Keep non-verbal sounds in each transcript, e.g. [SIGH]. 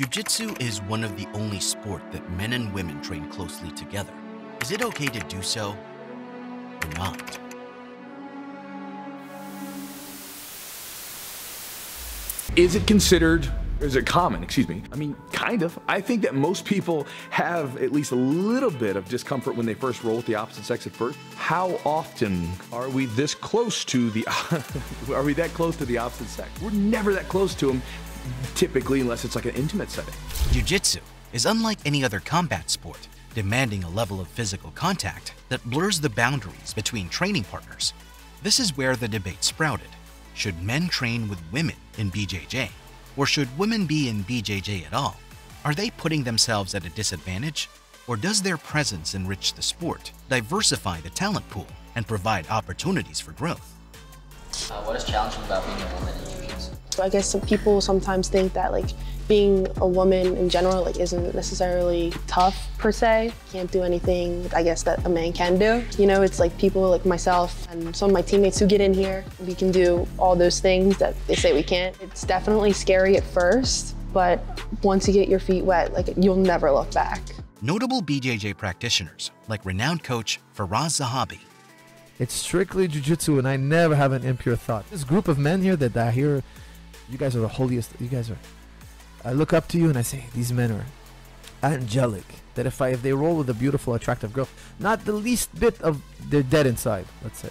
Jiu-Jitsu is one of the only sport that men and women train closely together. Is it okay to do so or not? Is it considered, is it common, excuse me? I mean, kind of. I think that most people have at least a little bit of discomfort when they first roll with the opposite sex at first. How often are we this close to the, [LAUGHS] are we that close to the opposite sex? We're never that close to them, typically, unless it's like an intimate setting. Jiu-Jitsu is unlike any other combat sport, demanding a level of physical contact that blurs the boundaries between training partners. This is where the debate sprouted. Should men train with women in BJJ? Or should women be in BJJ at all? Are they putting themselves at a disadvantage? Or does their presence enrich the sport, diversify the talent pool, and provide opportunities for growth? Uh, what is challenging about being a woman in jiu-jitsu? So I guess some people sometimes think that like being a woman in general like isn't necessarily tough per se. Can't do anything I guess that a man can do. You know, it's like people like myself and some of my teammates who get in here, we can do all those things that they say we can't. It's definitely scary at first, but once you get your feet wet, like you'll never look back. Notable BJJ practitioners like renowned coach Firas Zahabi It's strictly jujitsu, and I never have an impure thought. This group of men here that I hear, you guys are the holiest. You guys are. I look up to you and I say, these men are angelic. That if I if they roll with a beautiful, attractive girl, not the least bit of they're dead inside. Let's say.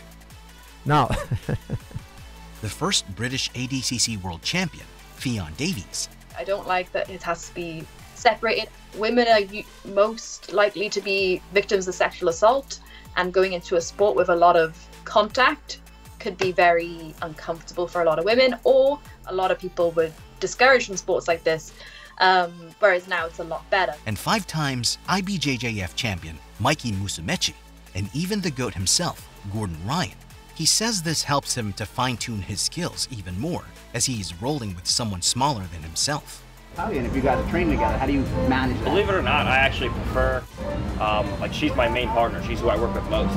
Now, [LAUGHS] the first British ADCC world champion, Ffion Davies, I don't like that it has to be separated. Women are most likely to be victims of sexual assault, and going into a sport with a lot of contact could be very uncomfortable for a lot of women, or a lot of people were discouraged from sports like this. Um, whereas now it's a lot better. and five times IBJJF champion Mikey Musumeci, and even the GOAT himself, Gordon Ryan. He says this helps him to fine tune his skills even more as he's rolling with someone smaller than himself. How and if you guys are training together, how do you manage that? Believe it or not, I actually prefer, um, like she's my main partner. She's who I work with most.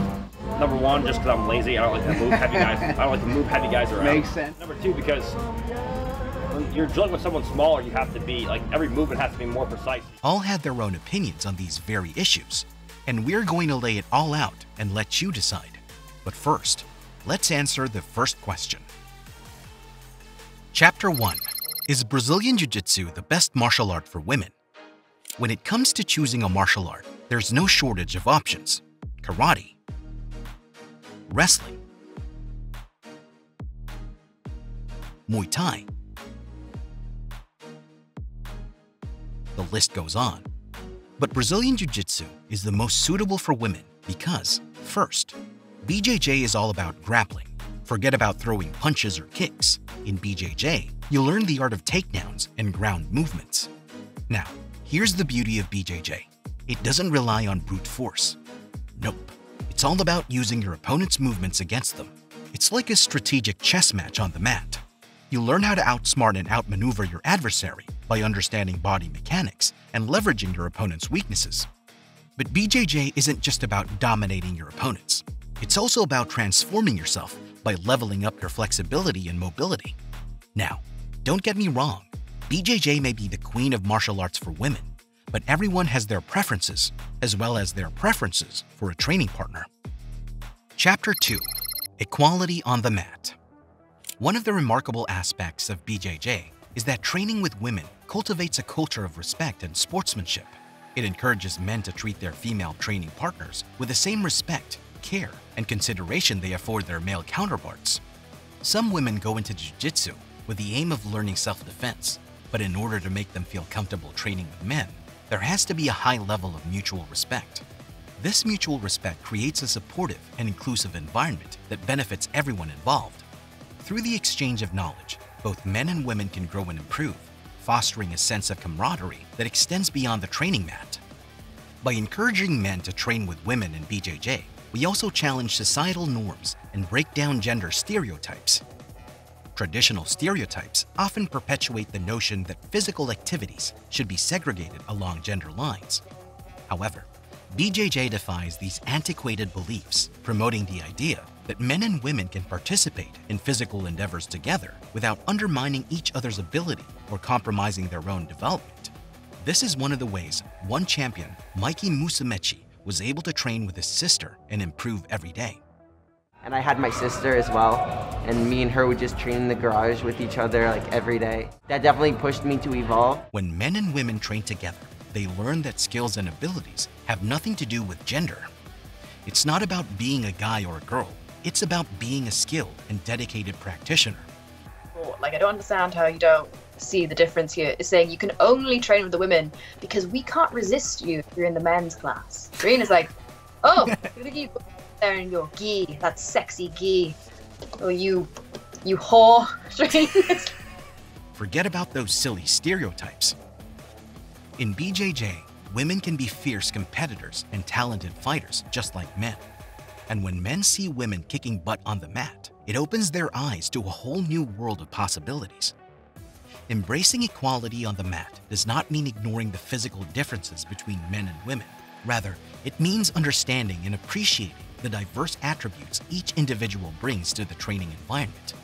Number one, just because I'm lazy, I don't like to move heavy guys. I don't like to move heavy guys around. Makes sense. Number two, because when you're drilling with someone smaller, you have to be like every movement has to be more precise. All had their own opinions on these very issues, and we're going to lay it all out and let you decide. But first, let's answer the first question. Chapter 1 Is Brazilian Jiu Jitsu the best martial art for women? When it comes to choosing a martial art, there's no shortage of options karate, wrestling, Muay Thai. The list goes on. But Brazilian Jiu Jitsu is the most suitable for women because, first, BJJ is all about grappling. Forget about throwing punches or kicks. In BJJ, you learn the art of takedowns and ground movements. Now, here's the beauty of BJJ it doesn't rely on brute force. Nope. It's all about using your opponent's movements against them. It's like a strategic chess match on the mat. You learn how to outsmart and outmaneuver your adversary by understanding body mechanics and leveraging your opponent's weaknesses. But BJJ isn't just about dominating your opponents. It's also about transforming yourself by leveling up your flexibility and mobility. Now, don't get me wrong, BJJ may be the queen of martial arts for women, but everyone has their preferences, as well as their preferences for a training partner. Chapter 2 Equality on the Mat One of the remarkable aspects of BJJ is that training with women cultivates a culture of respect and sportsmanship. It encourages men to treat their female training partners with the same respect, care, and consideration they afford their male counterparts. Some women go into jiu-jitsu with the aim of learning self-defense, but in order to make them feel comfortable training with men, there has to be a high level of mutual respect. This mutual respect creates a supportive and inclusive environment that benefits everyone involved. Through the exchange of knowledge, both men and women can grow and improve, fostering a sense of camaraderie that extends beyond the training mat. By encouraging men to train with women in BJJ, we also challenge societal norms and break down gender stereotypes. Traditional stereotypes often perpetuate the notion that physical activities should be segregated along gender lines. However, BJJ defies these antiquated beliefs, promoting the idea that men and women can participate in physical endeavors together without undermining each other's ability or compromising their own development. This is one of the ways one champion, Mikey Musumeci, was able to train with his sister and improve every day. And I had my sister as well, and me and her would just train in the garage with each other like every day. That definitely pushed me to evolve. When men and women train together, they learn that skills and abilities have nothing to do with gender. It's not about being a guy or a girl, it's about being a skilled and dedicated practitioner. Like, I don't understand how you don't see the difference here. It's saying you can only train with the women because we can't resist you if you're in the men's class. Green is like, oh, look at you there in your gi, that sexy gi. Oh, you, you whore. Forget about those silly stereotypes. In BJJ, women can be fierce competitors and talented fighters just like men. And when men see women kicking butt on the mat, it opens their eyes to a whole new world of possibilities. Embracing equality on the mat does not mean ignoring the physical differences between men and women. Rather, it means understanding and appreciating the diverse attributes each individual brings to the training environment.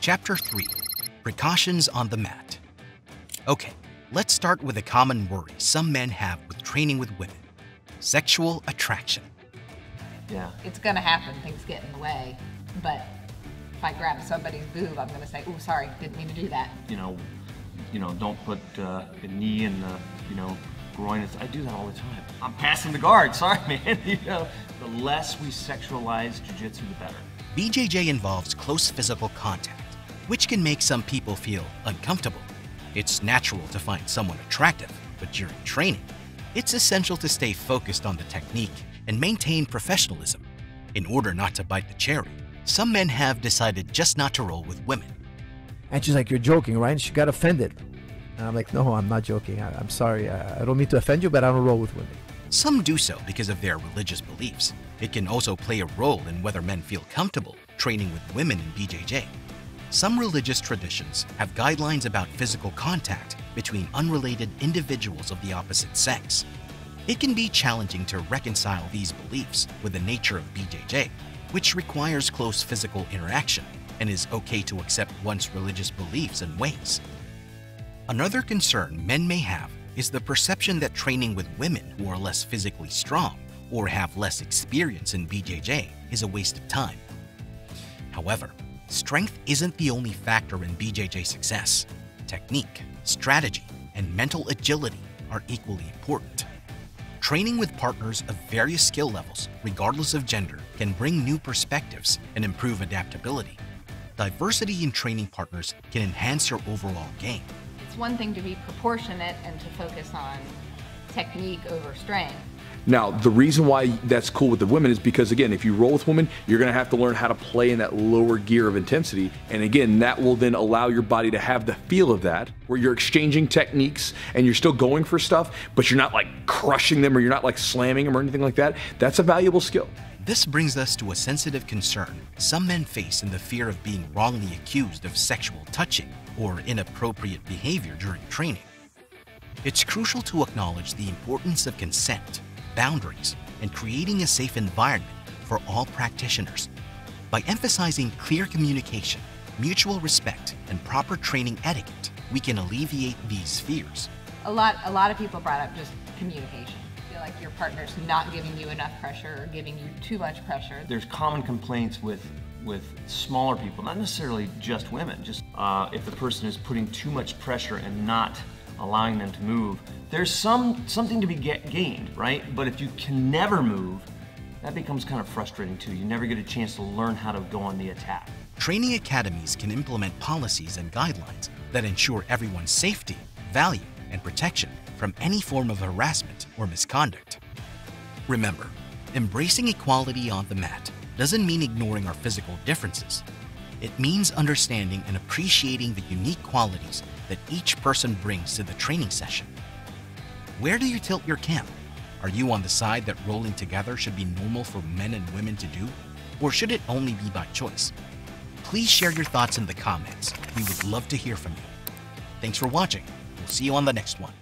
Chapter 3 Precautions on the Mat. Okay, let's start with a common worry some men have with training with women sexual attraction. Yeah. It's gonna happen, things get in the way. But if I grab somebody's boob, I'm gonna say, oh, sorry, didn't mean to do that. You know, you know, don't put uh, a knee in the, you know, groin. I do that all the time. I'm passing the guard. [LAUGHS] Sorry, man. [LAUGHS] you know, the less we sexualize jiu-jitsu, the better. BJJ involves close physical contact, which can make some people feel uncomfortable. It's natural to find someone attractive, but during training, it's essential to stay focused on the technique and maintain professionalism. In order not to bite the cherry, some men have decided just not to roll with women. And she's like, You're joking, right? And she got offended. And I'm like, No, I'm not joking. I, am sorry. I, I don't mean to offend you, but I don't roll with women. Some do so because of their religious beliefs. It can also play a role in whether men feel comfortable training with women in BJJ. Some religious traditions have guidelines about physical contact between unrelated individuals of the opposite sex. It can be challenging to reconcile these beliefs with the nature of BJJ, which requires close physical interaction and is okay to accept one's religious beliefs and ways. Another concern men may have is the perception that training with women who are less physically strong or have less experience in BJJ is a waste of time. However, strength isn't the only factor in BJJ success. Technique, strategy, and mental agility are equally important. Training with partners of various skill levels, regardless of gender, can bring new perspectives and improve adaptability. Diversity in training partners can enhance your overall game it's one thing to be proportionate and to focus on technique over strength. Now, the reason why that's cool with the women is because, again, if you roll with women, you're going to have to learn how to play in that lower gear of intensity. And again, that will then allow your body to have the feel of that, where you're exchanging techniques and you're still going for stuff, but you're not like crushing them or you're not like slamming them or anything like that. That's a valuable skill. This brings us to a sensitive concern some men face in the fear of being wrongly accused of sexual touching or inappropriate behavior during training. It's crucial to acknowledge the importance of consent, boundaries, and creating a safe environment for all practitioners. By emphasizing clear communication, mutual respect, and proper training etiquette, we can alleviate these fears. A lot, a lot of people brought up just communication. Feel like your partner's not giving you enough pressure or giving you too much pressure. There's common complaints with with smaller people, not necessarily just women, just uh, if the person is putting too much pressure and not allowing them to move, there's some something to be get, gained, right? But if you can never move, that becomes kind of frustrating too. You never get a chance to learn how to go on the attack. Training academies can implement policies and guidelines that ensure everyone's safety, value, and protection from any form of harassment or misconduct. Remember, embracing equality on the mat doesn't mean ignoring our physical differences. It means understanding and appreciating the unique qualities that each person brings to the training session. Where do you tilt your camp? Are you on the side that rolling together should be normal for men and women to do? Or should it only be by choice? Please share your thoughts in the comments. We would love to hear from you. Thanks for watching. We'll see you on the next one.